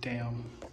Damn.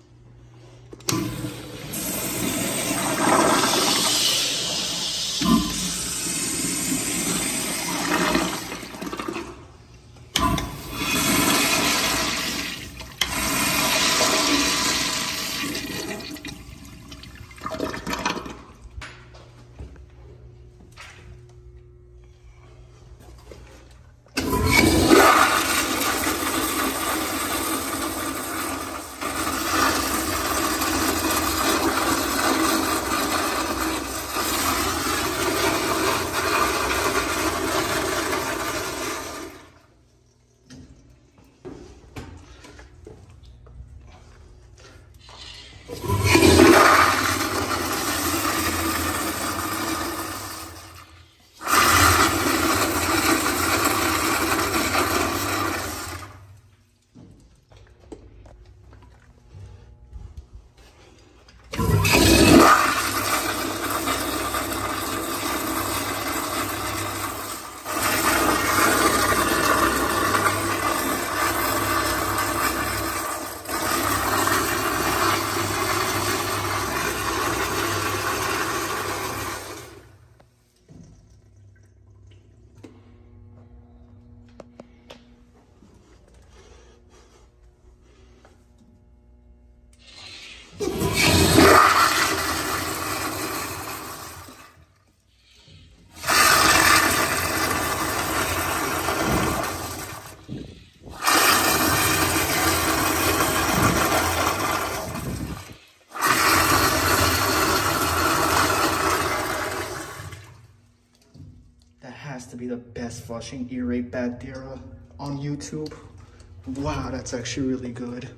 Has to be the best flushing earache bacteria on YouTube. Wow, that's actually really good.